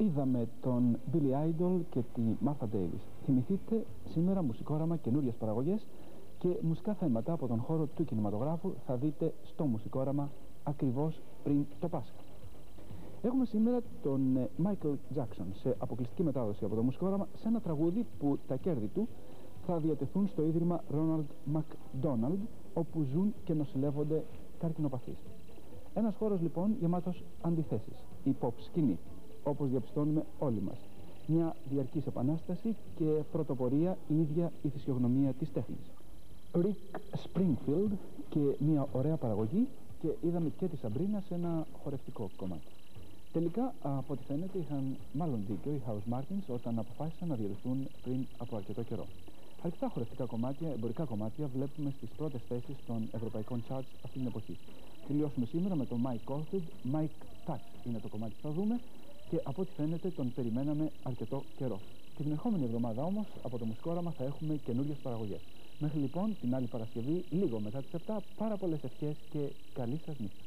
Είδαμε τον Billy Idol και τη Martha Davis. Θυμηθείτε σήμερα μουσικόραμα καινούριες παραγωγές και μουσικά θέματα από τον χώρο του κινηματογράφου θα δείτε στο μουσικόραμα ακριβώς πριν το Πάσχα. Έχουμε σήμερα τον ε, Michael Jackson σε αποκλειστική μετάδοση από το μουσικόραμα σε ένα τραγούδι που τα κέρδη του θα διατεθούν στο Ίδρυμα Ronald McDonald όπου ζουν και νοσηλεύονται καρκινοπαθείς. Ένας χώρος λοιπόν γεμάτος αντιθέσεις, η pop σκηνή, όπως διαπιστώνουμε όλοι μας. Μια διαρκής επανάσταση και πρωτοπορία η ίδια η φυσιογνωμία της τέχνης. Rick Springfield και μια ωραία παραγωγή και είδαμε και τη Σαμπρίνα σε ένα χορευτικό κομμάτι. Τελικά, από ό,τι φαίνεται, είχαν μάλλον δίκιο οι House Martins όταν αποφάσισαν να διαδεχθούν πριν από αρκετό καιρό. Αρκετά χορευτικά κομμάτια, εμπορικά κομμάτια βλέπουμε στις πρώτες θέσεις των ευρωπαϊκών charts αυτή την εποχή. Τελειώσουμε σήμερα με τον Mike Oldfield, Mike Touch είναι το κομμάτι που θα δούμε και από ό,τι φαίνεται τον περιμέναμε αρκετό καιρό. Και την ερχόμενη εβδομάδα όμως από το μουσικόραμα θα έχουμε καινούριες παραγωγές. Μέχρι λοιπόν την άλλη Παρασκευή, λίγο μετά τις 7, πάρα πολλές ευχές και καλή σας νύχτα.